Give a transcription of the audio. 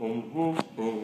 boom, boom, boom.